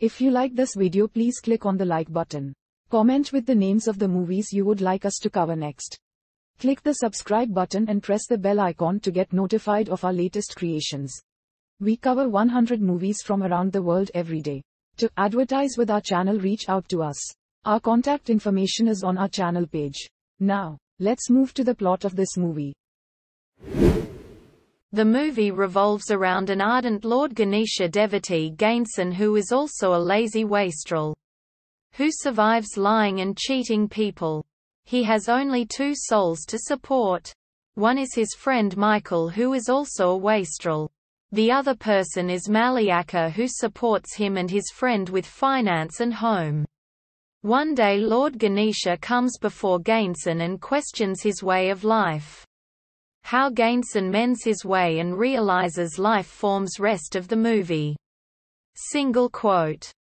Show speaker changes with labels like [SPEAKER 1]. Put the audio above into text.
[SPEAKER 1] If you like this video please click on the like button. Comment with the names of the movies you would like us to cover next. Click the subscribe button and press the bell icon to get notified of our latest creations. We cover 100 movies from around the world every day. To advertise with our channel reach out to us. Our contact information is on our channel page. Now, let's move to the plot of this movie.
[SPEAKER 2] The movie revolves around an ardent Lord Ganesha devotee Ganesan who is also a lazy wastrel. Who survives lying and cheating people. He has only two souls to support. One is his friend Michael who is also a wastrel. The other person is Mallika who supports him and his friend with finance and home. One day Lord Ganesha comes before Ganesan and questions his way of life. How Ganesan mends his way and realizes life forms rest of the movie. Single quote